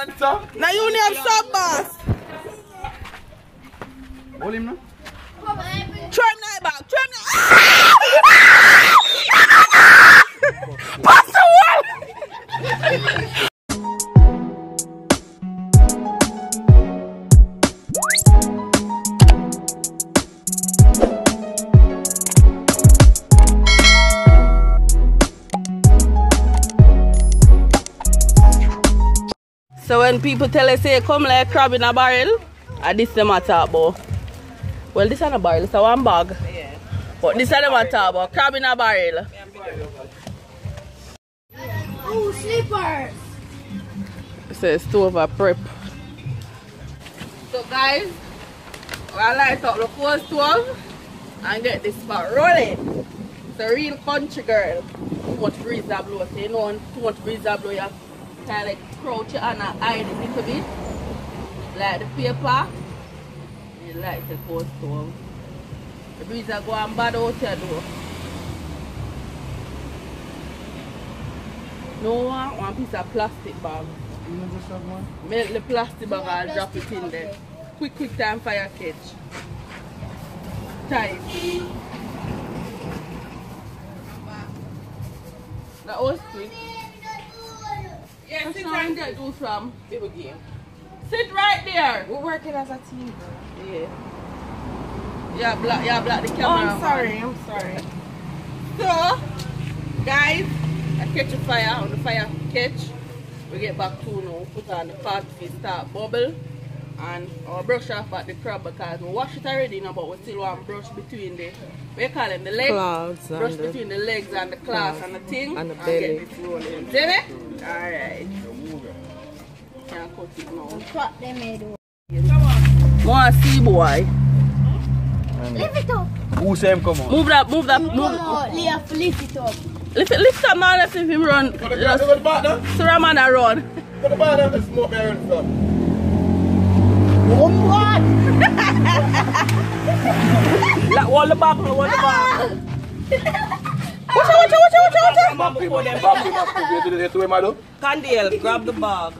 answer. Now you name sub boss. Hold him now. Try him night back. Try him ah! night. People tell us say come like crab in a barrel, I this them a talk about. Well this is a barrel, it's a one bag. But this is them a talk about crab in a barrel. Oh, slippers. So it's stove a prep. So guys, I light up the first stove and get this spot rolling. It's a real country girl. Too much breeze that blow. So you know too much breeze that blow you have kind of like crouch your hand and hide it a little bit. Like the paper. You light the coal stove. The breeze that go and bad out here though. No one one piece of plastic bag. You know just have one? Melt the plastic bag and drop it in there. Quick, quick time fire catch. Tight. That was quick. Yeah, sit right there, do from. Table game. Sit right there. We're working as a team, bro. Yeah. Yeah, block, yeah, block the camera. Oh, I'm man. sorry. I'm sorry. So, guys, I catch a fire on the fire catch. We get back to now, put on the pot to start bubble. And our brush off at the crab because we wash it already now, but we still want brush between the, we call them the legs. Clouds Brush between the legs and the class and the thing. and the belly. get this rolling. See me? Alright. Can't cut it now. What they made of. More see boy. Lift it up. Who say him come on? Move that, move that, No, move. no, lift, lift it up. Lift it, lift up man, let's see if him run. Go to Just the back now. throw a man a run. Go to the back now. Let's smoke me around some. Like, wall the back, wall the back. Watch out, watch out, watch out, watch out. You I do. Candle, grab the bag.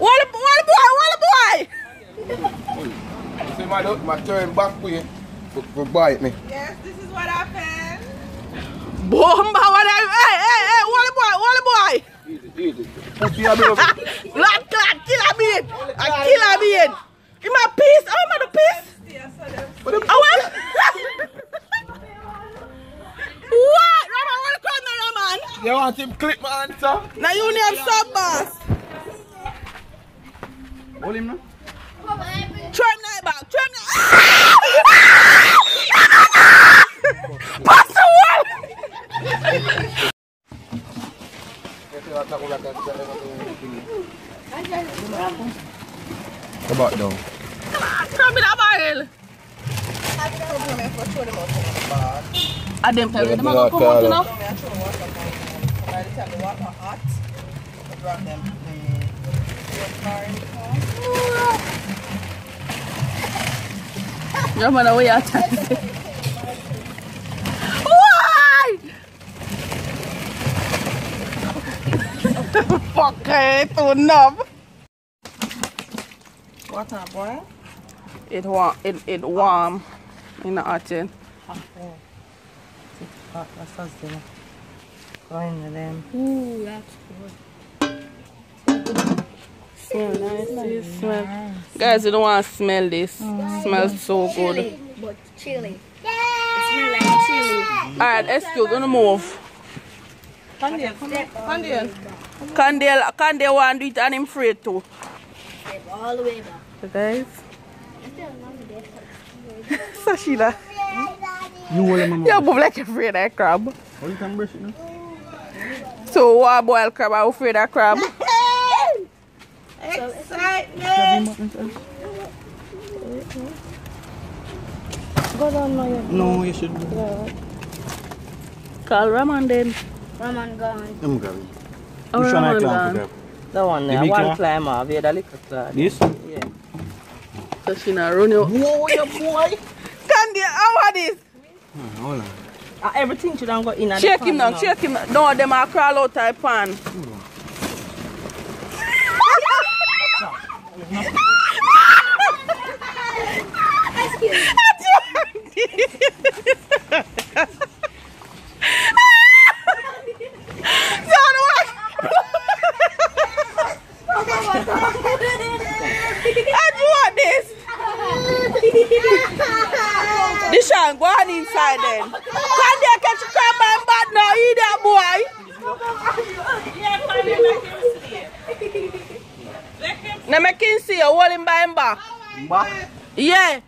Wall, wall boy, wall boy. You see my dog, my turn back way for, for bite me. Yes, this is what happened. Bomba, what I, hey, hey, hey, wall boy, wall boy. Easy, easy. Pussy bit of Blood clot, kill a bean. A kill a bean. Give me a piece. Oh, I'm a piece. The- Oh, what? what? Raman, what come now, Raman? You want him clip my answer? Now you name sub boss. Hold him now. Try him night back. Try him night. Pass the wall. Come back down. Crab in a barrel. I didn't tell you. Them a go come out, you know. By the time the water hot, we brought them the Yeah, man, away at Why? Fuck it, too numb. Water boil. It warm, it, it warm in the oven. Hot, that's us dinner. Going with them. Ooh, that's good. Smell nice, it smell. Guys, you don't want to smell this. Smells so good. chili, but chili. It smells like chili. Alright, excuse, gonna move. Candle, come here. Candle. Candle, Candle want to do it and him afraid too. Step all the way back. So guys, I still so Sheila, You hold him, you move like you're afraid of crab. Oh, you can brush it now. So what boiled crab, are you afraid of crab? Excitement. Go down now. No, you should. Call Raman then. Raman gone. I'm going. Oh, Which one I climb gone. for The one there, big one claw? climb off, yeah, the little claw. This? Yeah. So she not run you. Whoa, you boy. Candle, how are this? Hold on. Uh, everything should have got in at the Shake him pan now, shake him. No, them are crawl out of pan. I do want this. Dishan, go on inside then. Can they catch a crab and bad now? Eat that boy. Now make him see you hold him by him back. Yeah.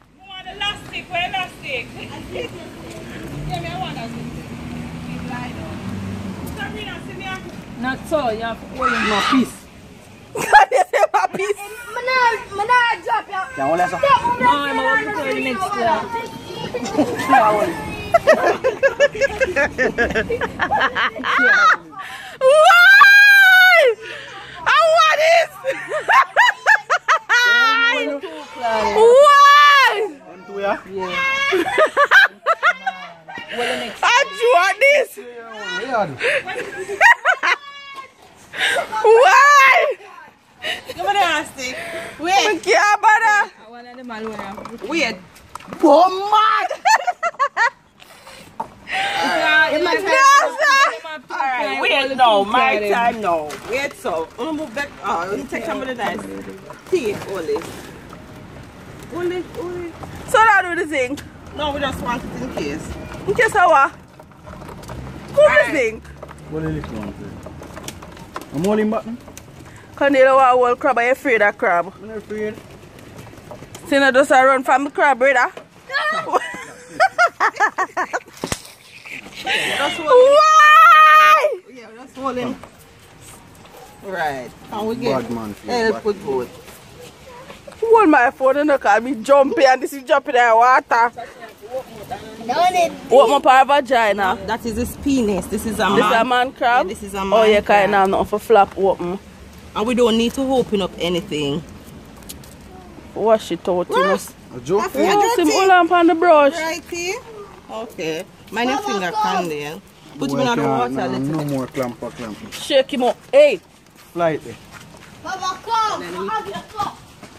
Not so, you have to hold him my piece. Can they say my piece? Jangan boleh asal. No, I'm going to tell you next year. Why? Why? Itu ya. I want this. Why? Come on, Asti. Wait. I can't bother. One of them alone. Wait. Bomad. Alright, wait no, my time no. Wait so. I'm gonna move back. Oh, let me take some of the dice. See, all this. All this. So now do the thing. No, we just want it in case. In case I what? Who the thing? Boleh lift one tu. I'm holding back. Can you want whole crab? Are you afraid of crab? I'm not afraid. See now just a run from the crab, brother. Just hold Why? Yeah, just hold him. Right. And we get Bad man. help with both. Hold my phone and look at me jumping and this is jumping in the water. Open up her vagina. That is his penis. This is a man. This is a man crab? Yeah, this is a Oh, man yeah, kind crab. of nothing for flap open. And we don't need to open up anything. Wash it out, you know. A joke? Wash him all up on the brush. Righty. Okay. Mind your finger can there. Put him in the water can't- a no, little. No more clamp or clamp. Shake him up. Hey, Flight there.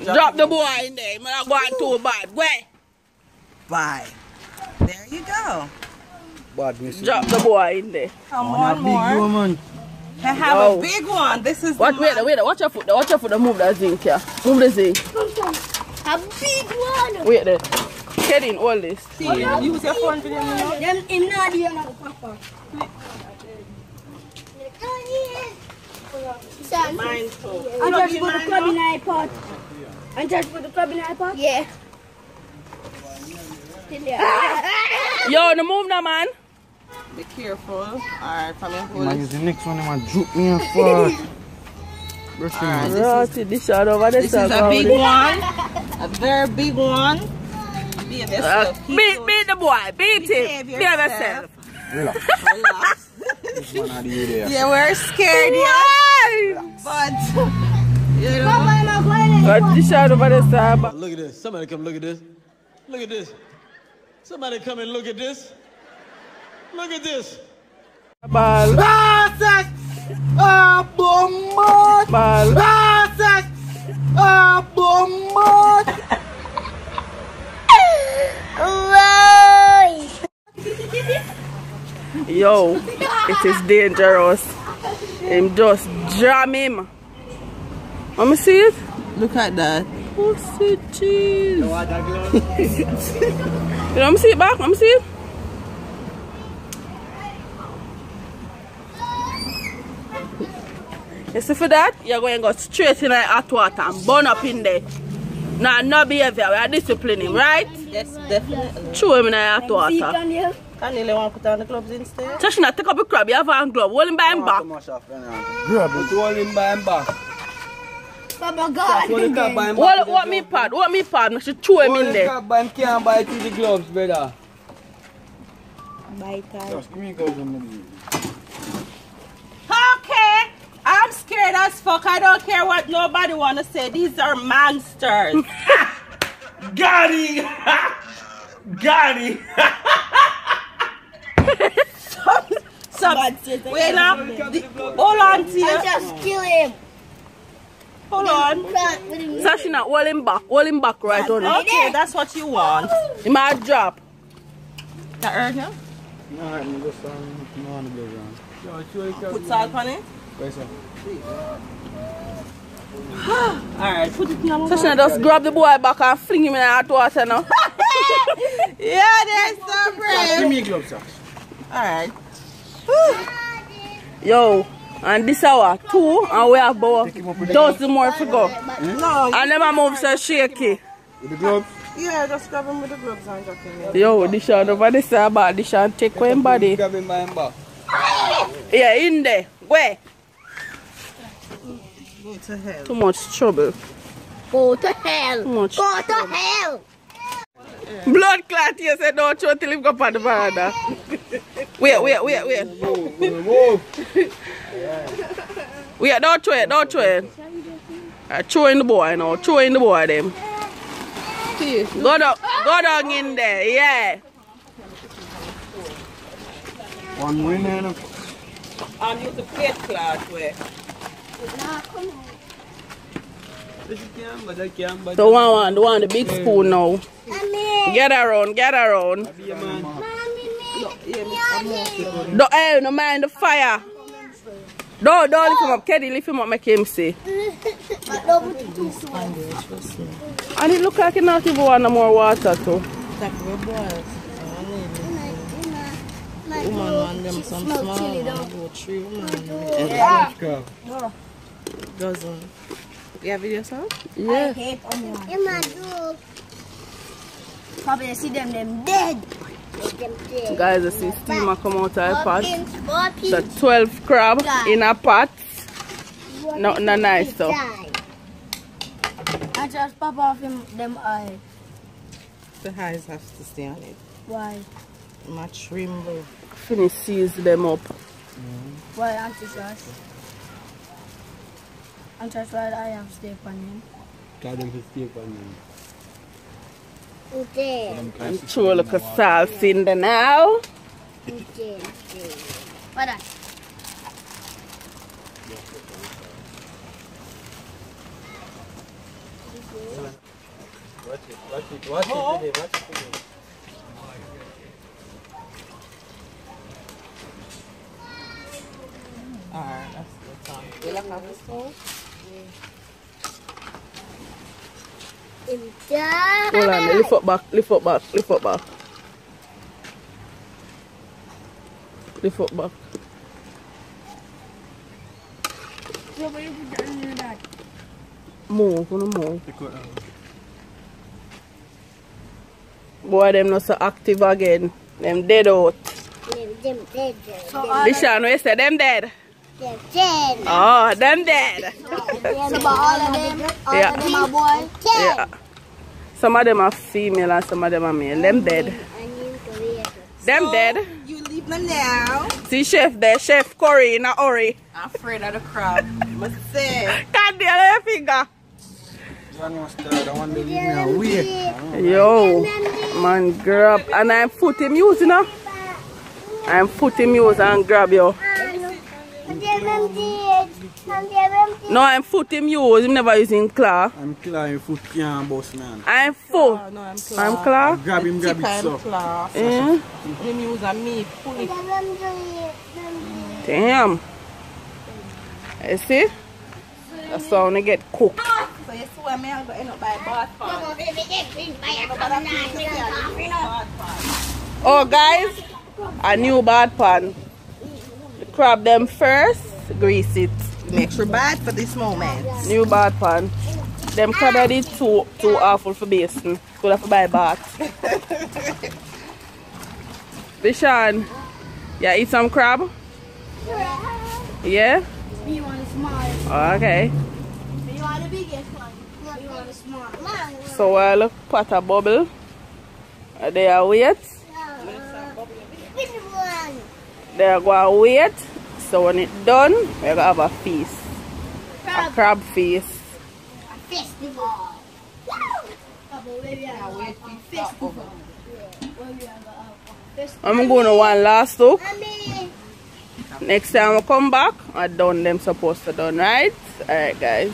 Drop the boy in there. I'm not going too bad. Where? Bye. There you go. Bad. Drop the boy in there. Come One on, big more. woman. I have Wow. a big one. This is What? the Wait, man. wait, watch your foot. Watch your foot. Move that zinc here. Move the zinc. A big one. Wait there. Get in all this. See, use your phone for them. you know? Them him not there now, Papa. Son, Mine too. I just put the crab in the pot. I just put the crab in the pot. Yeah. Yo, no move now, man. Be careful. Alright, from your Man, hold. is the next one. Man, droop me and fast. Brush him Alright, this Rotty, this shot over. This is a big one. A very big one. Behave Uh, yourself. Keep beat, beat the boy. Beat Behave him. Behave yourself. yourself. Relax. Relax. This one are the there. Yeah, we're scared, yeah. Why? But, Look at this. Somebody come look at this. Look at this. Somebody come and look at this. Look at this. Ball. Ah, bomba. Ball. Ah, bomba. Yo, it is dangerous. Him just jam him. Let me see it. Look at that. Pussy cheese. you let me see it back. Let me see it. You see for that, you're going to go straight in the hot water and burn up in there. Nah, no behavior. We are disciplining, right? Yes, definitely. Throw him in the hot water. Can you want to put on the gloves instead? Tashina, take up a crab. You have a glove. Hold him by him back. Grab it. Hold him by him back. Papa God. Hold the crab by him back. What, what me pad? What me pad? I should throw him in the there. crab by him can't bite through the gloves, brother. Just give me gloves and. Okay. I'm scared as fuck. I don't care what nobody want to say. These are monsters. Got him! Got him! so, wait now. Hold on to you. Just kill him. Hold on. Sashina, hold him back. Hold him back right on it. Okay, that's what you want. He might drop. That hurt you? No, I'm just um, no on the gloves on. Put salt on it. Where's that? Alright, put it in your So just grab the boy back and fling him in the hot water now. Yeah, that's so brave. Give me a glove, sir. Alright. Yo, and this hour two, and we have about dozen more to go. No, And them a move so shaky. With the gloves? yeah, just grab him with the gloves and jack him. Yo, this one over this side about this one take one body. Grab him by him back. Yeah, in there. Where? Go to hell. Too much trouble. Go to hell. Too much. Go to hell. Blood clot you said don't throw till him go up on the veranda. Wait, wait, wait, wait. Move. Wait, don't throw it, don't throw it. I throw in the boy now, throw in the boy them. Go down, go down in there, yeah. One win and I'm use the plate cloth where. The one, one, the one, the big spoon now. Get around, get around. Don't, hey, no mind the fire. Don't, don't lift him up, Keddy, lift him up, make him see. And it look like he not even want no more water too. Woman want them some small Go three woman. Dozen. You have video song? Yeah. hate onion. In my dog. Probably see them, them dead. Them. Guys, I see steamer come out of the pot. Buckins, buckins. The 12 crab in a pot. No, no nice though. Die. I just pop off him, them eyes. The eyes have to stay on it. Why? My trimble. Finish seals them up. Why auntie sauce? And that's why I have steak on him. Try them to steak on them. And throw a little sauce in there now. What that? Alright, that's the song. You like have the stove? Hold on, lift up back, lift up back, lift up back. Lift up back. So where you put that in that? Move, gonna move. Boy, them not so active again. Them dead out. All This one, we say them dead. them dead. Oh, them dead. So all of them, all Yeah. of them are boy. Yeah. Some of them are female and some of them are male. Them dead. Them dead. You leave me now. See chef there, chef Corey in a hurry. I'm afraid of the crab. Must say. Can't deal with your finger. Wait. Yo, man, grab. And I'm foot him use, you know. I'm foot him and grab you. No, I'm foot him use. Him never using claw. I'm killer foot can't boss man. I'm foot. No, I'm claw. I'm claw. Grab him, grab Tip it so. claw. Eh? Him use a me. Pull it. Damn. You see? That's how I get cooked. So you swear me I'm going to end bath pan. Oh, guys, a new bad pan. Crab them first, grease it. Make sure bad for this moment. New bad pan. Them crab are too too awful for basin. Could have to buy bath. Bishan, yeah, eat some crab? Yeah? Me want the small. Okay. Me want the biggest one. Me want the small. one. So while pot a bubble, uh, they are wait. Which one? They are going to wait. So when it's done, we're going to have a feast. A crab feast. Festival. Woo! Papa, where we are going to festival. Where we are going to festival. I'm going to one last look. Next time I come back, I done them supposed to done, right? Alright guys.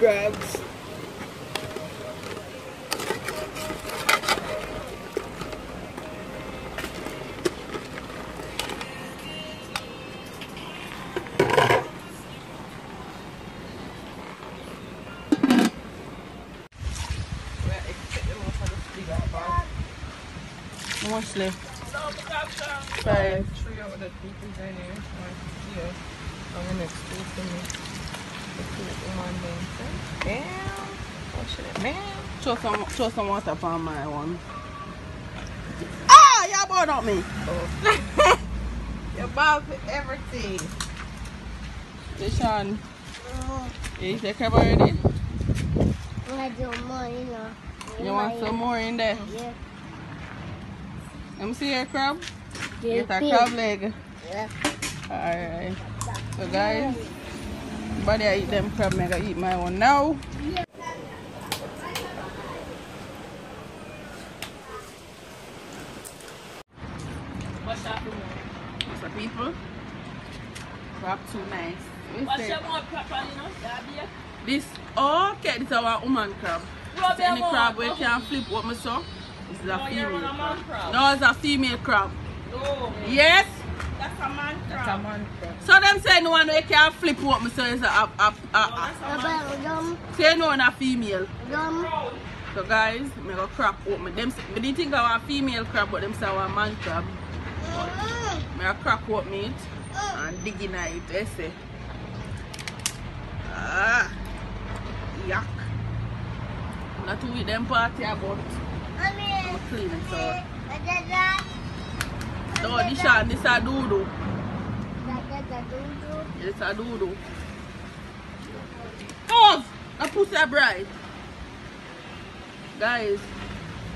Crabs. How much left? Five. Three out of the people in here. One here. And the next two for me. The two one there. Damn. Oh shit, man. Throw some, throw some water for my one. Ah, y'all burn on me. You're about for everything. Deshaun, you eat the crab already? I do more, you know. You want some more in there? Yeah. Let me see your crab. Yeah, Get a crab leg. Yeah. Alright. So guys, buddy I eat them crab, I eat my one now. What's up? So people, crab too nice. What's your more properly, no? Yeah, yeah. This oh, okay, this is our woman crab. So any crab where can flip what me saw, this is a female crab. No, it's a female crab. No. Yes. That's a man crab. That's a man crab. So them say no one where can flip what me saw is a, a, a, a, a About them, say no one a female. them, So guys, me go crab open. Them say, me didn't think I was a female crab, but them say I was a man crab. Me a crack open it and dig in it. They say. Ah, yuck. Not to with them party about. Mommy, I'm clean it so. No, this one, this a doo-doo. It's a doo-doo. Pause! A pussy bride. Guys,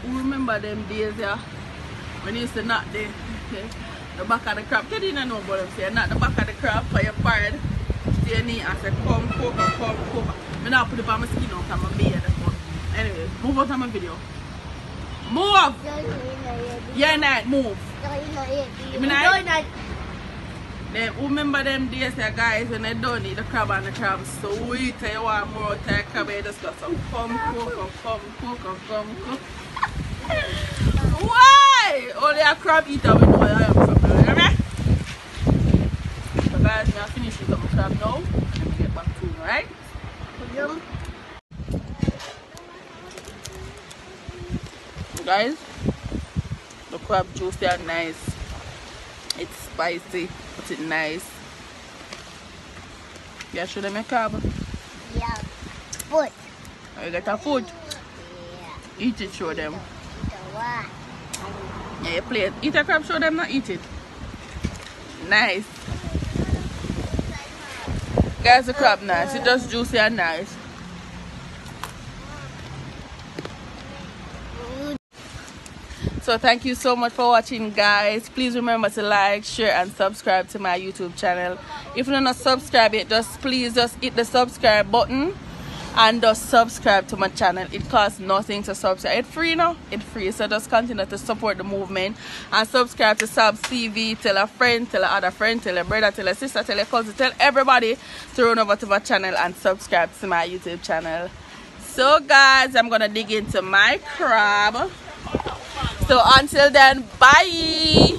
who remember them days, yeah? When you used to knock the, okay, the back of the crab. Didn't know about them say, knock the back of the crab for your parade. Stay knee and say, come cook or come cook. Me now put it on my skin of my beard. Anyway, move on to my video. Move! You know, Yeah, night, move. you know, you You mean I- Them, remember them days there guys when they don't eat the crab and the crabs so we tell you want more of the crab you just got some come cook and come cook and come cook Why? Only a crab eater I am from you hear me? So guys me I finish with some crab now and we get back to you right? Guys the crab juicy and nice it's spicy but it's nice yeah show them your crab yeah, foot, oh, you get a food yeah, eat it show them the what? Yeah, you play it. Eat a crab, show them not eat it. Nice. Guys, the crab nice. It's just juicy and nice. So thank you so much for watching guys. Please remember to like, share and subscribe to my YouTube channel. If you're not subscribed just please just hit the subscribe button and just subscribe to my channel. It costs nothing to subscribe. It's free now. It's free. So just continue to support the movement and subscribe to subs tv tell a friend tell a other friend tell a brother tell a sister tell a cousin tell everybody to run over to my channel and subscribe to my youtube channel. So guys i'm gonna dig into my crab so until then bye